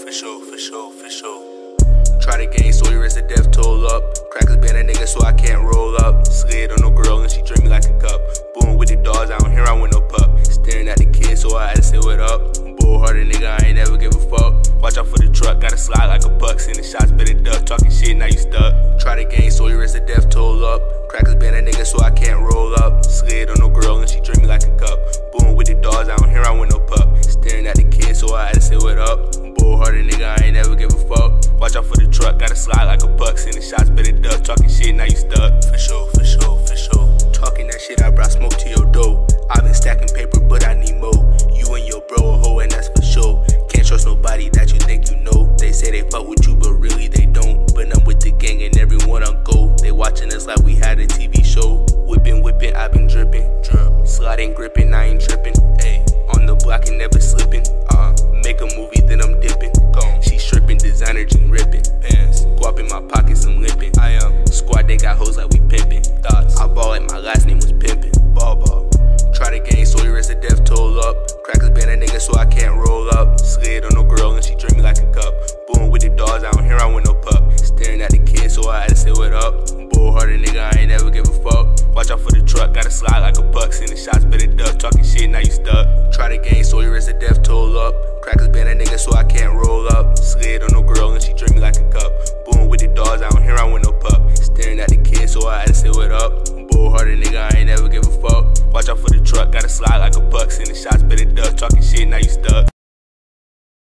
For sure, for sure, for sure. Try to gain Sawyer as a death stuck. Try to gain Sawyer as the death toll up. Crackers ban a nigga so I can't roll up. Slid on no girl and she drink me like a cup. Boom with the dogs, I don't hear I win no pup. Staring at the kid so I had to say what up. Bullhearted nigga, I ain't never give a fuck. Watch out for the truck, gotta slide like a buck. Sending shots, better duck. Talking shit, now you stuck. That you think you know. They say they fuck with you, but really they don't. But I'm with the gang and everyone on go. They watching us like we had a TV show. Whipping, whipping, i been dripping. Drip. Sliding, gripping, I ain't tripping. Ayy, on the block and never slipping. Uh, make a movie, then I'm dipping. Gone. She stripping, designer jean ripping. Pants, guap in my pockets, I'm limping. I am squad, they got hoes like we pimping. Thoughts, I ball like stuck. Try to gain Sawyer as the death toll up. Crackers ban a nigga so I can't roll up. Slid on no girl and she drink me like a cup. Boom with the dogs, I don't hear I win no pup. Staring at the kid so I had to say what up. Bullhearted nigga, I ain't never give a fuck. Watch out for the truck, gotta slide like a buck. Sending shots, better duck. Talking shit, now you stuck.